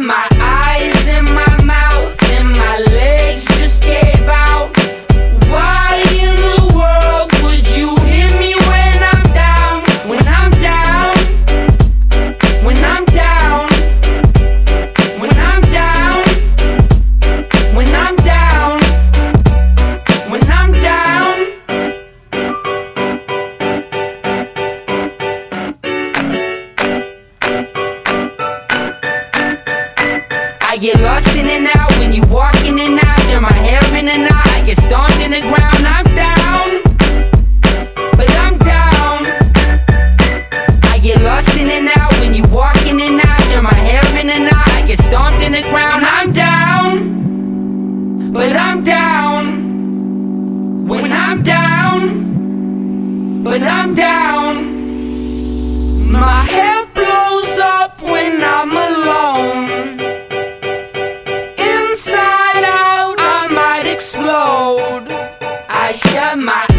my eyes and my get lost in and out when you walk in and out. Turn my hair in a knot. I get stomped in the ground. I'm down, but I'm down. I get lost in and out when you walk in and out. Turn my hair in a knot. I get stomped in the ground. I'm down, but I'm down. When I'm down, but I'm down. vai chamar.